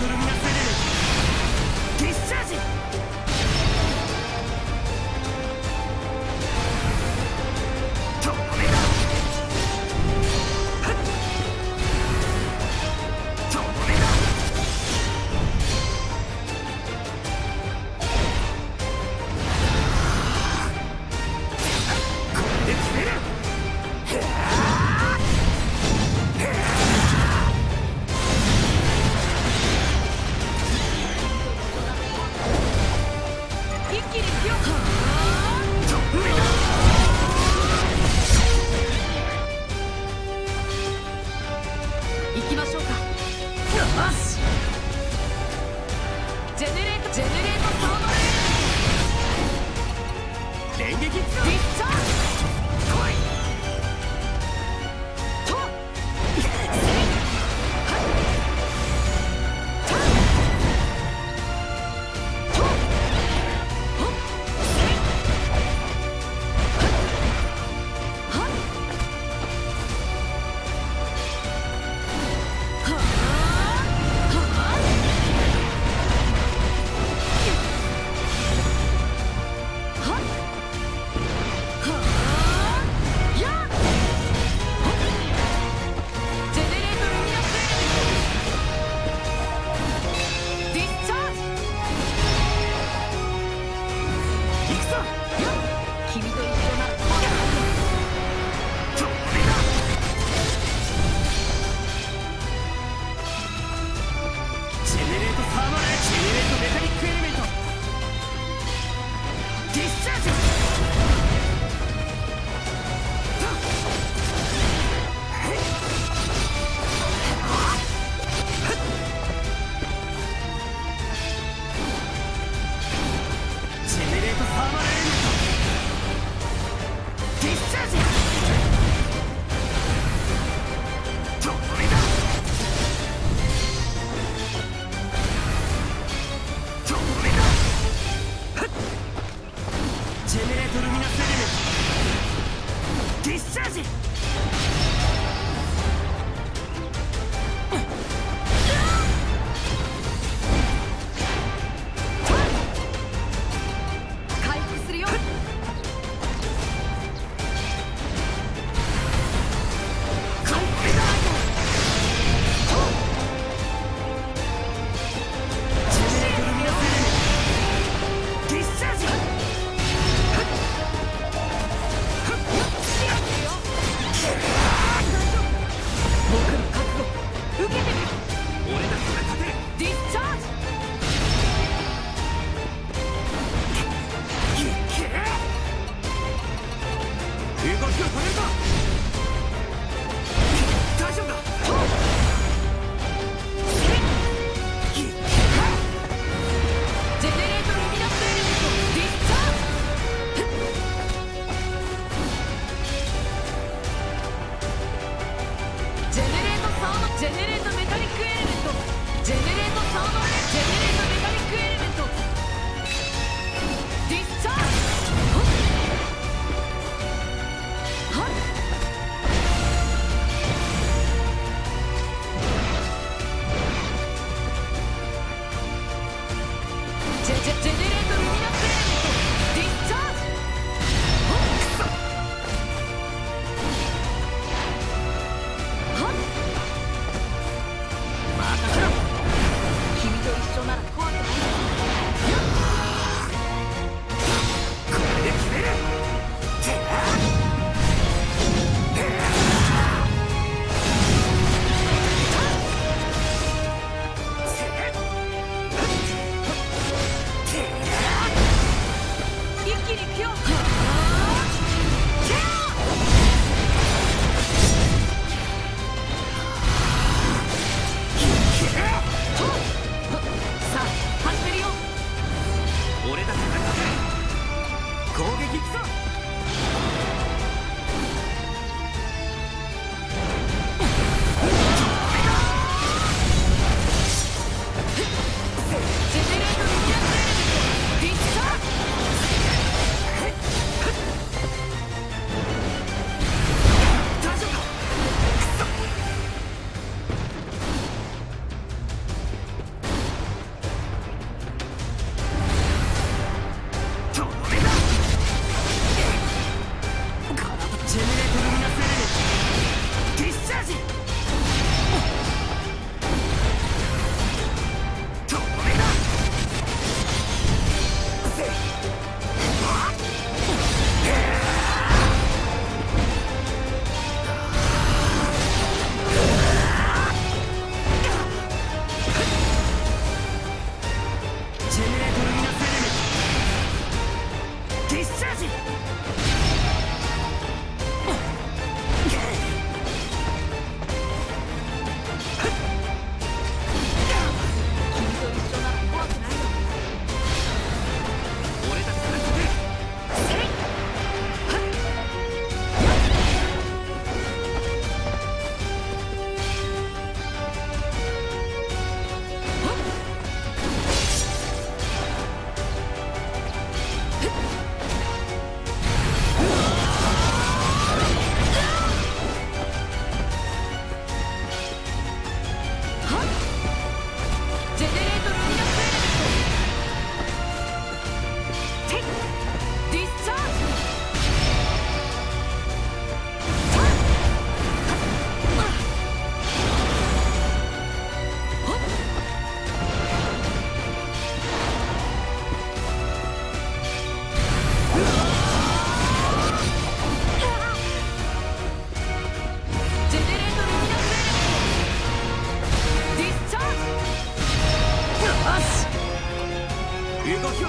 could have never 君と一緒にきを止める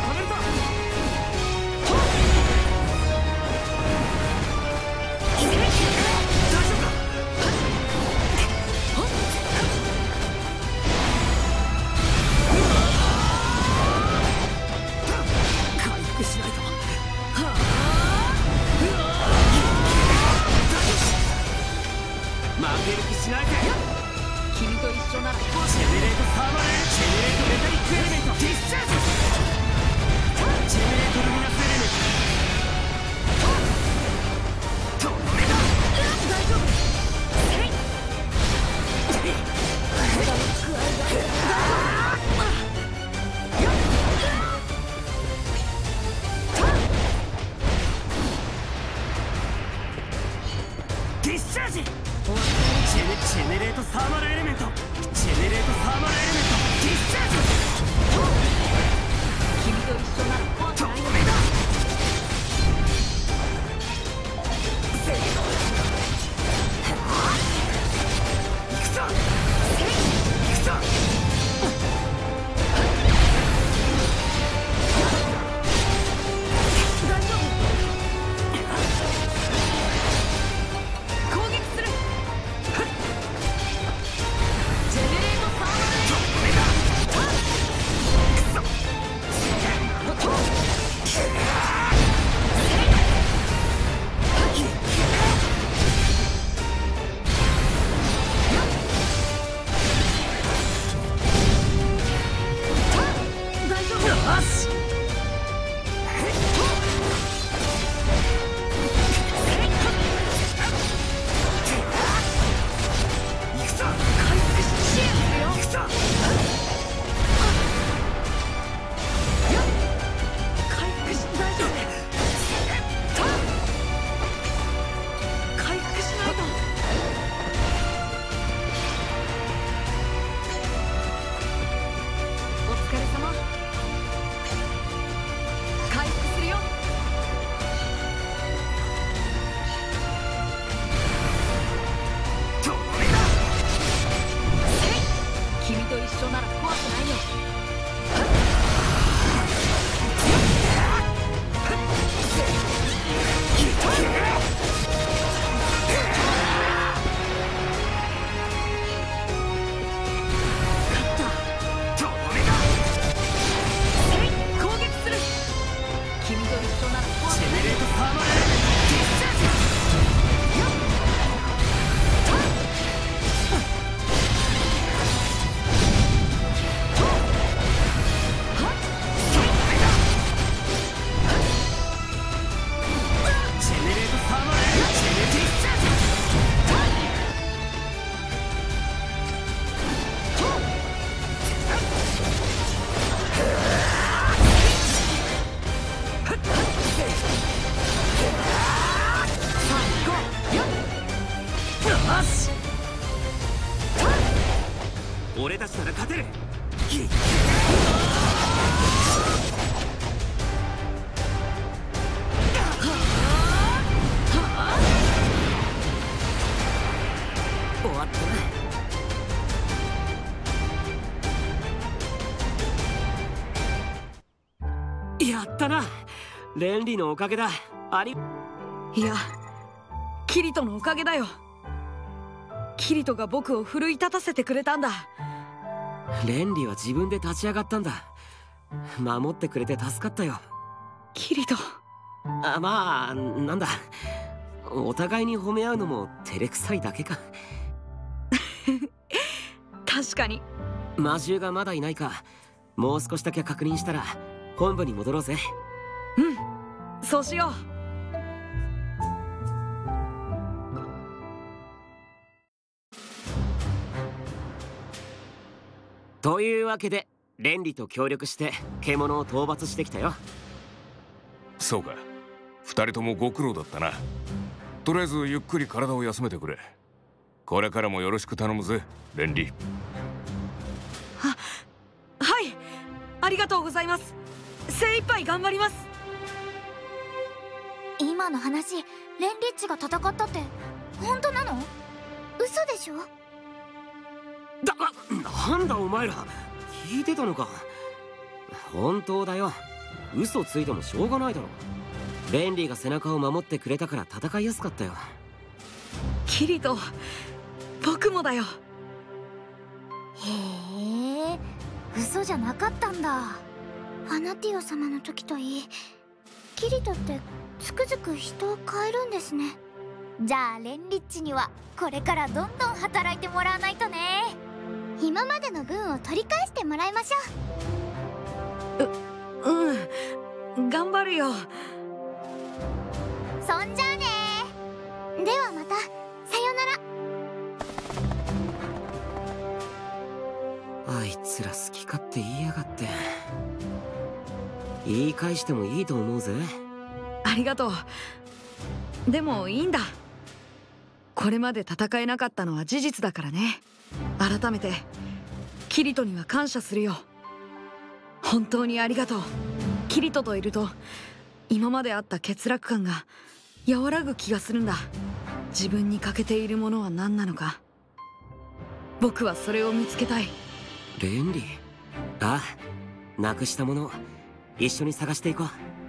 離れた。やったな。レンリのおかげだ。あり。いやキリトのおかげだよ。キリトが僕を奮い立たせてくれたんだ。レンリは自分で立ち上がったんだ。守ってくれて助かったよ。キリト。あまあなんだ。お互いに褒め合うのも照れくさいだけか。確かに。魔獣がまだいないか。もう少しだけ確認したら本部に戻ろうぜ。うん。そうしよう。というわけでレンリと協力して獣を討伐してきたよ。そうか。二人ともご苦労だったな。とりあえずゆっくり体を休めてくれ。これからもよろしく頼むぜレンリ。はい。ありがとうございます精一杯頑張ります。今の話レンリッチが戦ったって本当なの？嘘でしょ？だなんだお前ら。聞いてたのか。本当だよ。嘘ついてもしょうがないだろ。レンリーが背中を守ってくれたから戦いやすかったよ。キリト僕もだよ。へえ嘘じゃなかったんだファナティオ様の時といいキリトってつくづく人を変えるんですね。じゃあレンリッチにはこれからどんどん働いてもらわないとね。今までの分を取り返してもらいましょう。ん頑張るよ。うそんじゃあね。ではまた。さよなら。あいつら好き勝言い返してもいいと思うぜ。ありがとう。でもいいんだ。これまで戦えなかったのは事実だからね。改めてキリトには感謝するよ。本当にありがとう。キリトといると今まであった欠落感が和らぐ気がするんだ。自分に欠けているものは何なのか。僕はそれを見つけたい。レンリー。ああなくしたもの一緒に探していこう。